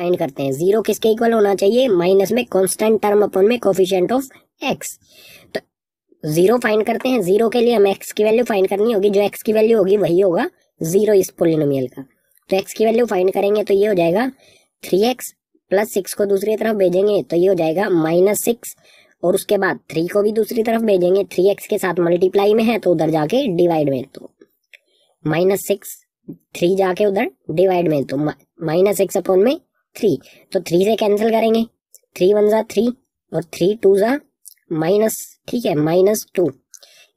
Find करते हैं। Zero किसके इक्वल होना चाहिए? माइनस में कांस्टेंट टर्म अपॉन में कोफिशिएंट ऑफ़ एक्स तो ज़ीरो फाइंड करते हैं। ज़ीरो के लिए हमें एक्स की वैल्यू फाइंड करनी होगी। जो एक्स की वैल्यू होगी, वही होगा ज़ीरो इस पोलिनोमियल का। तो एक्स की वैल्यू फाइंड करेंगे तो ये हो जाएगा थ्री एक्स प्लस सिक्स को दूसरी तरफ़ भेजेंगे तो ये हो जाएगा माइनस सिक्स और उसके बाद थ्री को भी दूसरी तरफ़ भेजेंगे। थ्री एक्स के साथ मल्टीप्लाई में है तो उधर जाके डिवाइड में तो। माइनस सिक्स थ्री जाके उधर डिवाइड में तो। माइनस सिक्स अपॉन में थ्री तो थ्री से कैंसिल करेंगे. थ्री वन जा थ्री और थ्री टू जा माइनस ठीक है माइनस टू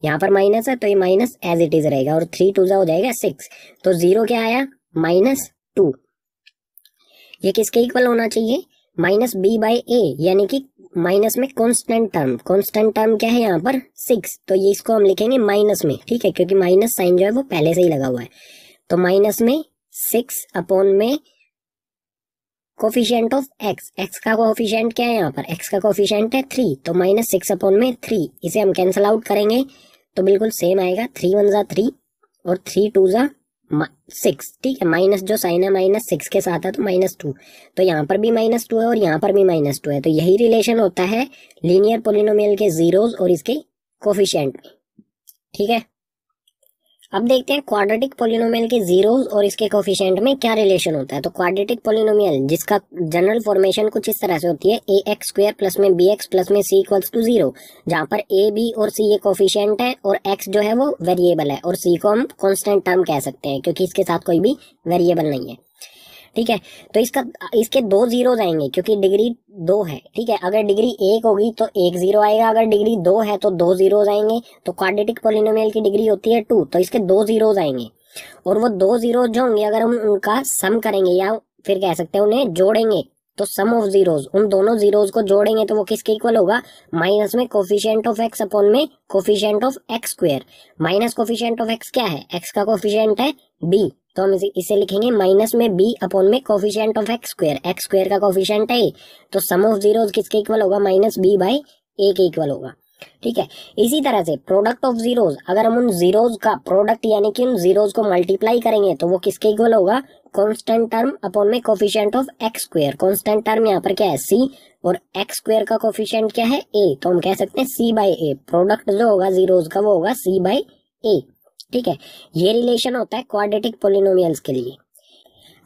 यहाँ पर माइनस है तो ये माइनस एज इट इज़ रहेगा और थ्री टू जा हो जाएगा सिक्स तो ज़ीरो क्या आया? माइनस टू ये किसके इक्वल होना चाहिए? माइनस बी बाई ए यानी कि माइनस में कांस्टेंट टर्म कांस्टेंट टर्म क्या है यहाँ पर? सिक्स तो ये इसको हम लिखेंगे माइनस में, ठीक है, क्योंकि माइनस साइन जो है वो पहले से ही लगा हुआ है. तो माइनस में सिक्स अपॉन में कोफिशियंट ऑफ़ एक्स एक्स का कोफिशियंट क्या है यहाँ पर? एक्स का कोफिशियंट है थ्री तो माइनस सिक्स अपॉन में थ्री इसे हम कैंसिल आउट करेंगे। तो बिल्कुल सेम आएगा। थ्री वन जा थ्री और थ्री टू जा सिक्स ठीक है? माइनस जो साइन है माइनस सिक्स के साथ है तो माइनस टू तो यहाँ पर भी माइनस टू है और यहाँ पर भी माइनस टू है। तो यही रिलेशन होता है लीनियर पोलिनोमियल के जीरोज और इसके कोफिशियंट में। ठीक है? अब देखते हैं क्वाड्रेटिक पोलिनोमियल के जीरोस और इसके कोफिशेंट में क्या रिलेशन होता है। तो क्वाड्रेटिक पोलिनोमियल जिसका जनरल फॉर्मेशन कुछ इस तरह से होती है ए एक्स स्क्वायर प्लस में बी एक्स प्लस में सी इक्वल्स टू ज़ीरो जहाँ पर ए बी और सी ये कोफिशेंट है और एक्स जो है वो वेरिएबल है और सी को हम कॉन्स्टेंट टर्म कह सकते हैं, क्योंकि इसके साथ कोई भी वेरिएबल नहीं है। ठीक है? तो इसका, इसके दो ज़ीरो आएँगे क्योंकि डिग्री दो है, ठीक है? अगर डिग्री एक होगी तो एक ज़ीरो आएगा, अगर डिग्री दो है तो दो ज़ीरो आएँगे तो क्वाड्रेटिक पोलिनोमियल की डिग्री होती है टू तो इसके दो ज़ीरो आएँगे और वो दो ज़ीरो जो होंगे, अगर हम उनका सम करेंगे, या फिर कह सकते हैं उन्हें जोड़ेंगे तो सम ऑफ़ जीरोज उन दोनों जीरोज को जोड़ेंगे तो वो किसके इक्वल होगा? माइनस में कोफिशियंट ऑफ़ एक्स अपॉन में coefficient of x square minus coefficient of x क्या है? एक्स का कोफिशियंट है बी तो हम इसे, इसे लिखेंगे माइनस में बी अपॉन में coefficient of x square x square का कोफिशियंट है तो सम ऑफ़ जीरोज किसके इक्वल होगा? माइनस बी बाई ए के इक्वल होगा। ठीक है? इसी तरह से प्रोडक्ट ऑफ़ जीरोज अगर हम उन जीरोज का प्रोडक्ट यानी कि उन जीरोज को मल्टीप्लाई करेंगे तो वो किसके इक्वल होगा? कांस्टेंट टर्म अपॉन में coefficient of x square constant term यहाँ पर क्या है? सी और एक्स स्क्वायर का कोफिशिएंट क्या है? ए तो हम कह सकते हैं सी बाई ए प्रोडक्ट जो होगा जीरोज का वो होगा सी बाई ए ठीक है? ये रिलेशन होता है क्वाड्रेटिक पोलिनोमियल्स के लिए।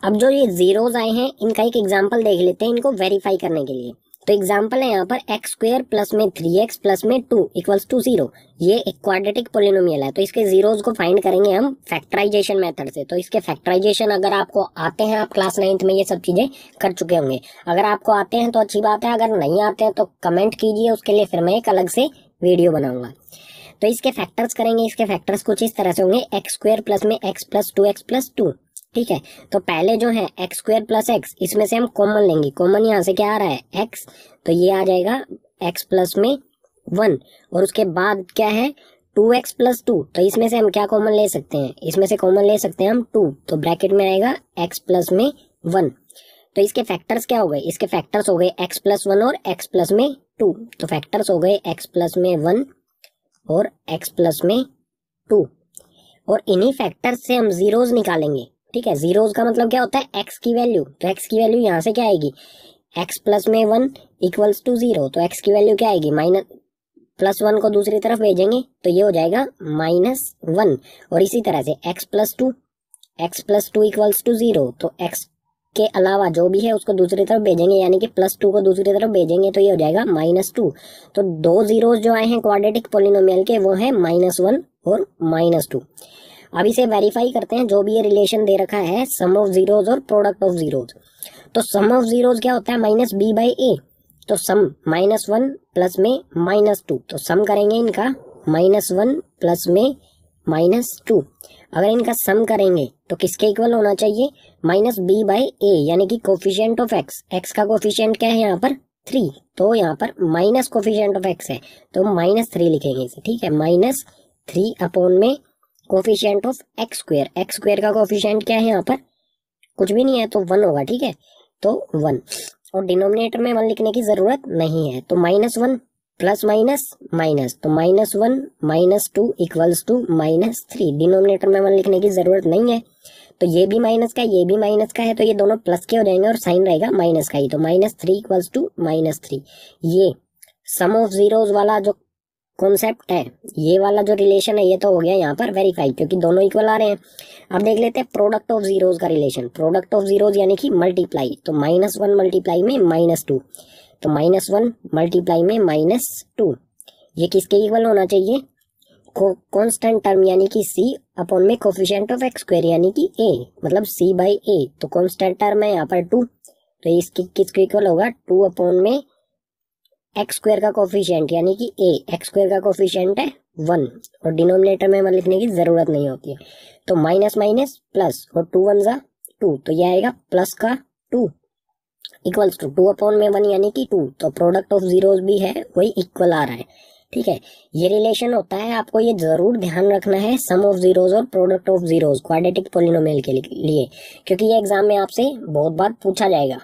अब जो ये जीरोज आए हैं, इनका एक एग्ज़ाम्पल देख लेते हैं इनको वेरीफाई करने के लिए। तो एग्ज़ाम्पल है यहाँ पर एक्स स्क्वेयर प्लस में थ्री एक्स प्लस में टू इक्वल्स टू ज़ीरो ये एक क्वाड्रेटिक पोलिनोमियल है तो इसके जीरोज को फाइंड करेंगे हम फैक्टराइजेशन मेथड से। तो इसके फैक्टराइजेशन अगर आपको आते हैं, आप क्लास नाइन्थ में ये सब चीज़ें कर चुके होंगे। अगर आपको आते हैं तो अच्छी बात है, अगर नहीं आते हैं तो कमेंट कीजिए, उसके लिए फिर मैं एक अलग से वीडियो बनाऊँगा। तो इसके फैक्टर्स करेंगे, इसके फैक्टर्स कुछ इस तरह से होंगे। एक्स स्क्वेयर प्लस में x plus two x plus two ठीक है? तो पहले जो है एक्स स्क्वेयर प्लस एक्स इसमें से हम कॉमन लेंगे। कॉमन यहाँ से क्या आ रहा है? एक्स तो ये आ जाएगा एक्स प्लस में वन और उसके बाद क्या है? टू एक्स प्लस टू तो इसमें से हम क्या कॉमन ले सकते हैं? इसमें से कॉमन ले सकते हैं हम टू तो ब्रैकेट में आएगा एक्स प्लस में वन तो इसके फैक्टर्स क्या हो गए? इसके फैक्टर्स हो गए एक्स प्लस वन और एक्स प्लस में टू तो फैक्टर्स हो गए एक्स प्लस में वन और एक्स प्लस में टू और इन्हीं फैक्टर से हम जीरोज निकालेंगे, ठीक है? जीरोज का मतलब क्या होता है? एक्स की वैल्यू तो एक्स की वैल्यू यहाँ से क्या आएगी? एक्स प्लस में वन इक्वल्स टू ज़ीरो तो एक्स की वैल्यू क्या आएगी? माइनस प्लस वन को दूसरी तरफ़ भेजेंगे तो ये हो जाएगा माइनस वन और इसी तरह से x plus two x plus two equals to zero तो एक्स के अलावा जो भी है उसको दूसरी तरफ़ भेजेंगे, यानी कि प्लस टू को दूसरी तरफ़ भेजेंगे तो ये हो जाएगा माइनस टू तो दो जीरोज जो आए हैं क्वाड्रेटिक पोलिनोमियल के, वो है माइनस वन और माइनस टू अब इसे वेरीफाई करते हैं, जो भी ये रिलेशन दे रखा है सम ऑफ़ जीरोज और प्रोडक्ट ऑफ़ जीरोज तो सम ऑफ़ जीरोज क्या होता है? माइनस बी बाई ए तो सम माइनस वन प्लस में माइनस टू तो सम करेंगे इनका माइनस वन प्लस में माइनस टू। अगर इनका सम करेंगे तो किसके इक्वल होना चाहिए? माइनस बी बाई ए, यानी कि कोफिशियंट ऑफ़ एक्स एक्स का कोफिशियंट क्या है यहाँ पर? थ्री तो यहाँ पर माइनस कोफिशियंट ऑफ़ एक्स है। तो माइनस थ्री लिखेंगे इसे, ठीक है? माइनस थ्री अपॉन में coefficient of x square x square का कोफिशियंट क्या है यहाँ पर? कुछ भी नहीं है तो वन होगा, ठीक है? तो वन और डिनोमिनेटर में वन लिखने की ज़रूरत नहीं है तो minus one plus minus minus. तो minus one, minus two equals to minus three denominator में वन लिखने की ज़रूरत नहीं है। तो ये भी माइनस का, ये भी माइनस का है तो ये दोनों प्लस के हो जाएँगे और साइन रहेगा माइनस का ही। तो minus three equals to minus three ये सम ऑफ़ जीरोज वाला जो कॉन्सेप्ट है, ये वाला जो रिलेशन है, ये तो हो गया यहाँ पर वेरीफाई क्योंकि दोनों इक्वल आ रहे हैं। अब देख लेते हैं प्रोडक्ट ऑफ़ जीरोज का रिलेशन प्रोडक्ट ऑफ़ जीरोस यानी कि मल्टीप्लाई तो माइनस वन मल्टीप्लाई में माइनस टू तो माइनस वन मल्टीप्लाई में माइनस टू ये किसके इक्वल होना चाहिए? कॉन्स्टेंट टर्म यानी कि सी अपॉन में कोफिशियंट ऑफ़ एक्स स्क्वायर यानी कि ए मतलब सी बाई ए तो कॉन्स्टेंट टर्म है यहाँ पर टू तो इसकी किसके इक्वल होगा? टू अपॉन में एक्स स्क्वायर का कोफिशियंट यानी कि ए एक्स स्क्वायर का कोफिशियंट है वन और डिनोमिनेटर में लिखने की ज़रूरत नहीं होती है। तो माइनस माइनस प्लस और टू वन जा टू तो यह आएगा प्लस का two equals to two upon में वन यानी कि टू तो प्रोडक्ट ऑफ़ जीरोज भी है, वही इक्वल आ रहा है. ठीक है? ये रिलेशन होता है, आपको ये ज़रूर ध्यान रखना है सम ऑफ़ जीरोज और product of zeros quadratic polynomial के लिए. क्योंकि ये एग्ज़ाम में आपसे बहुत बार पूछा जाएगा.